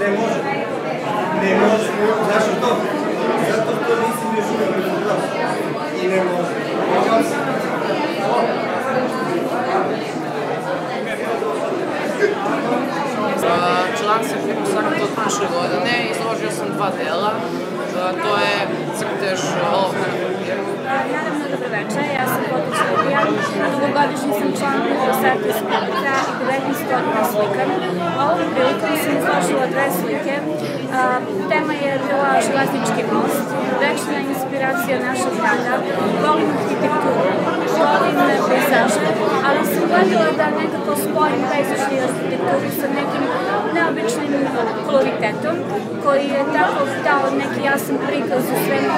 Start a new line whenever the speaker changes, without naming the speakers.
Ne može. Ne može. Znaš to? Zato što nisi još uvijek rezultat. I ne može.
Član sam svakako od prošle godine, izložio sam dva dela. To je crtež olovka na papiru.
Naravno, dobro večer, ja sam Lidija, dugogodišnji sam član Prosvete Splita i 19 godina slikam. Ovom prilikom sam izložila dve slike. Tema je bila železnički most, večna inspiracija našeg grada. Volim arhitekturu, volim pejzaže, ali sam gledala da nekako spojim pejzaž i arhitekturu sa nekim neobičnim koloritetom, koji je tako dao neki jasan prikaz u svemu